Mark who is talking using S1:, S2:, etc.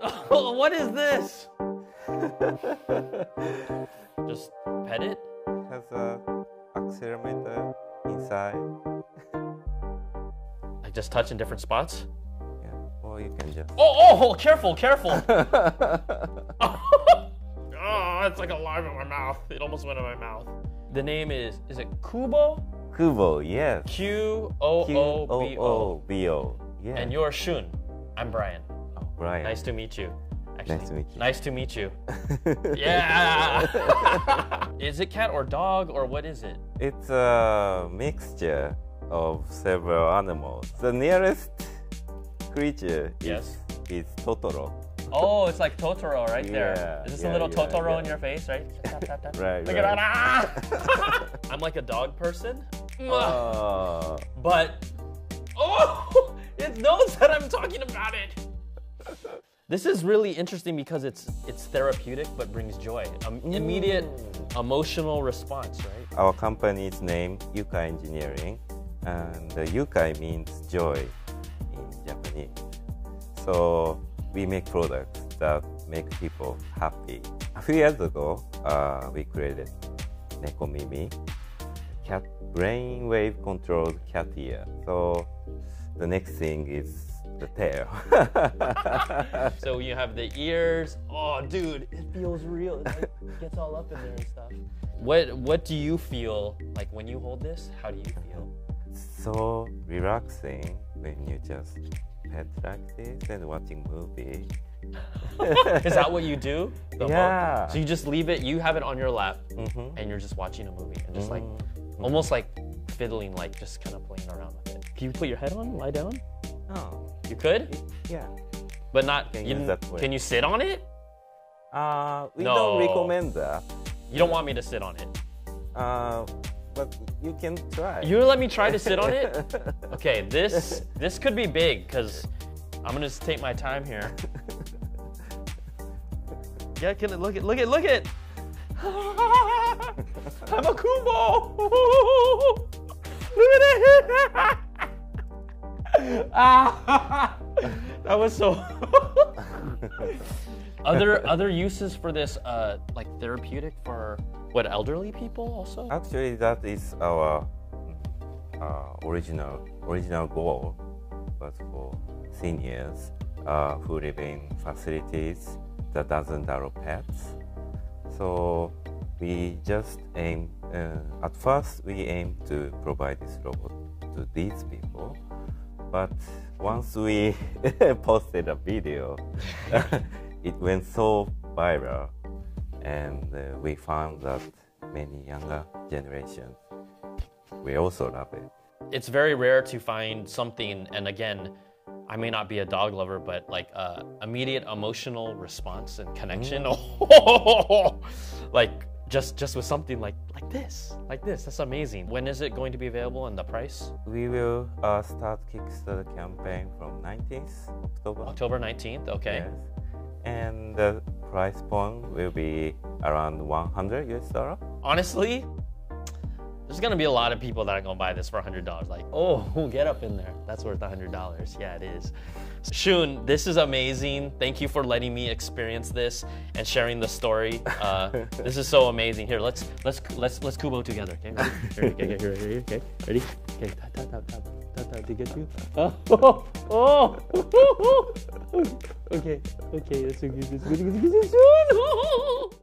S1: Oh, what is this? Just pet it?
S2: has a accelerometer inside.
S1: Like just touch in different spots?
S2: Yeah. Or you can just.
S1: Oh, oh, careful, careful. oh, it's like alive in my mouth. It almost went in my mouth. The name is, is it Qoobo?
S2: Qoobo, yes.
S1: Q O O B O.
S2: B-O. Yeah.
S1: And you're Shun. I'm Brian.
S2: Brian.
S1: Nice to meet you. Actually,
S2: Nice to meet you.
S1: Nice to meet you. Yeah. is it cat or dog or what is it?
S2: It's a mixture of several animals. The nearest creature
S1: Yes.
S2: is, is Totoro.
S1: Oh, it's like Totoro right there.
S2: Yeah,
S1: Is this
S2: yeah,
S1: a little
S2: yeah,
S1: Totoro in your face, right?
S2: Right,
S1: Look
S2: right.
S1: at that. I'm like a dog person.
S2: Oh,
S1: But oh, it knows that I'm talking about it. This is really interesting because it's it's therapeutic but brings joy. Um, immediate emotional response, right?
S2: our company's name Yukai Engineering, and the Yukai means joy in Japanese. So we make products that make people happy. A few years ago, uh, we created Necomimi, cat brainwave controlled cat ear. So the next thing is the tail.
S1: So you have the ears. Oh, dude, it feels real. It like, gets all up in there and stuff. What What do you feel like when you hold this? How do you feel?
S2: so relaxing when you just pet like this and watching movie.
S1: Is that what you do? The whole-
S2: Yeah.
S1: so you just leave it. You have it on your lap,
S2: Mhm.
S1: and you're just watching a movie and just like,
S2: Mm.
S1: almost like fiddling, like just kind of playing around with it. Can you put your head on, lie down?
S2: Oh,
S1: You could,
S2: yeah.
S1: but not.
S2: Can
S1: you,
S2: that
S1: can you sit on it?
S2: Uh, we
S1: No.
S2: don't recommend that.
S1: You don't want me to sit on it.
S2: Uh, but you can try.
S1: You let me try to sit on it. Okay, this this could be big because I'm gonna just take my time here. Yeah, can it look at look at look at. I'm a Qoobo. Look at it. Ah, that was so. other other uses for this, uh, like therapeutic for what elderly people also.
S2: Actually, that is our uh, original original goal was for seniors uh, who live in facilities that doesn't allow pets. So we just aim. Uh, at first, we aim to provide this robot to these people, but once we posted a video, it went so viral, and uh, we found that many younger generations we also love it.
S1: it's very rare to find something and again i may not be a dog lover but like uh, immediate emotional response and connection like just just with something like like this like this that's amazing when is it going to be available and the price
S2: We will uh, start Kickstarter campaign from 19th October.
S1: october 19th okay
S2: Yes. And the price point will be around 100 US dollar.
S1: honestly there's gonna be a lot of people that are gonna buy this for $100 like oh get up in there. That's worth $100 yeah it is. Shun this is amazing. Thank you for letting me experience this and sharing the story. Uh, this is so amazing. Here let's let's let's let's kubo together okay? Ready? Here, okay, here, here, here, okay. Ready? Okay. Tap tap tap tap tap tap to get you. Oh oh, oh. okay okay that's good that's good, good, good, good, good.